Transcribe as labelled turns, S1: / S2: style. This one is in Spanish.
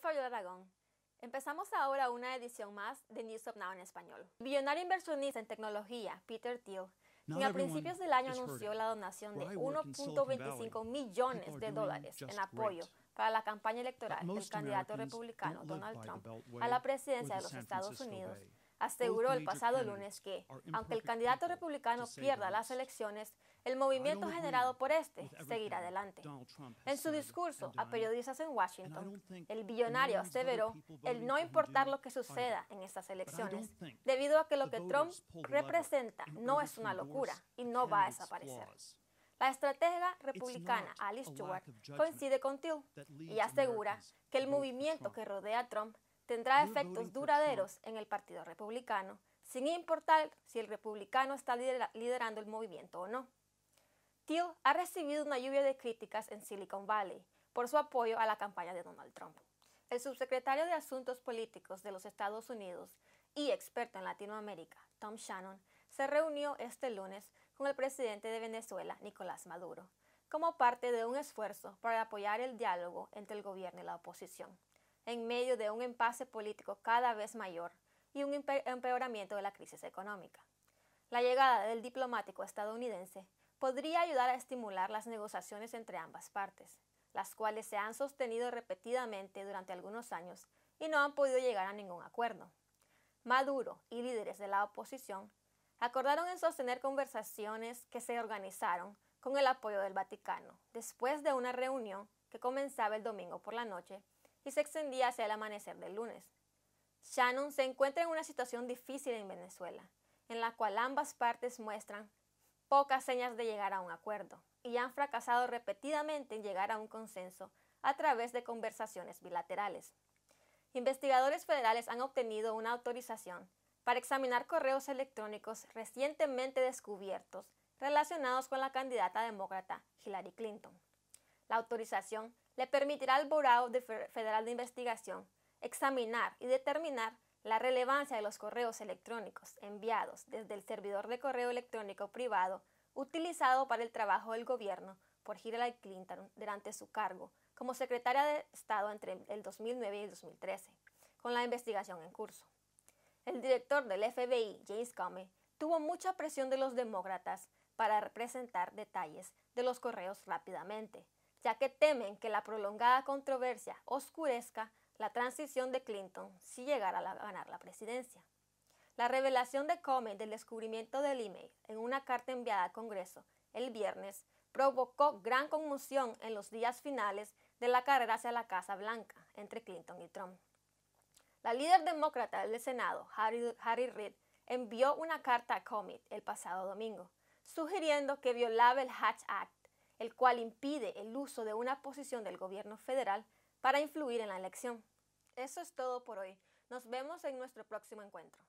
S1: Fabiola Aragón. Empezamos ahora una edición más de News of Now en español. Billonario inversionista en tecnología, Peter Thiel, quien a principios del año anunció la donación de 1.25 millones de dólares en apoyo para la campaña electoral del candidato republicano Donald Trump a la presidencia de los Estados Unidos, aseguró el pasado lunes que, aunque el candidato republicano pierda las elecciones, el movimiento generado por este seguirá adelante. En su discurso a periodistas en Washington, el billonario aseveró el no importar lo que suceda en estas elecciones, debido a que lo que Trump representa no es una locura y no va a desaparecer. La estratega republicana Alice Stewart coincide con Thiel y asegura que el movimiento que rodea a Trump tendrá efectos duraderos en el Partido Republicano, sin importar si el republicano está liderando el movimiento o no. Thiel ha recibido una lluvia de críticas en Silicon Valley por su apoyo a la campaña de Donald Trump. El subsecretario de Asuntos Políticos de los Estados Unidos y experto en Latinoamérica, Tom Shannon, se reunió este lunes con el presidente de Venezuela, Nicolás Maduro, como parte de un esfuerzo para apoyar el diálogo entre el gobierno y la oposición en medio de un empase político cada vez mayor y un empeoramiento de la crisis económica. La llegada del diplomático estadounidense podría ayudar a estimular las negociaciones entre ambas partes, las cuales se han sostenido repetidamente durante algunos años y no han podido llegar a ningún acuerdo. Maduro y líderes de la oposición acordaron en sostener conversaciones que se organizaron con el apoyo del Vaticano, después de una reunión que comenzaba el domingo por la noche y se extendía hacia el amanecer del lunes. Shannon se encuentra en una situación difícil en Venezuela, en la cual ambas partes muestran pocas señas de llegar a un acuerdo y han fracasado repetidamente en llegar a un consenso a través de conversaciones bilaterales. Investigadores federales han obtenido una autorización para examinar correos electrónicos recientemente descubiertos relacionados con la candidata demócrata Hillary Clinton. La autorización le permitirá al Buró Federal de Investigación examinar y determinar la relevancia de los correos electrónicos enviados desde el servidor de correo electrónico privado utilizado para el trabajo del gobierno por Hillary Clinton durante su cargo como secretaria de Estado entre el 2009 y el 2013, con la investigación en curso. El director del FBI, James Comey, tuvo mucha presión de los demócratas para representar detalles de los correos rápidamente, ya que temen que la prolongada controversia oscurezca la transición de Clinton si llegara a ganar la presidencia. La revelación de Comey del descubrimiento del email en una carta enviada al Congreso el viernes provocó gran conmoción en los días finales de la carrera hacia la Casa Blanca entre Clinton y Trump. La líder demócrata del Senado, Harry, Harry Reid, envió una carta a Comey el pasado domingo, sugiriendo que violaba el Hatch Act el cual impide el uso de una posición del gobierno federal para influir en la elección. Eso es todo por hoy. Nos vemos en nuestro próximo encuentro.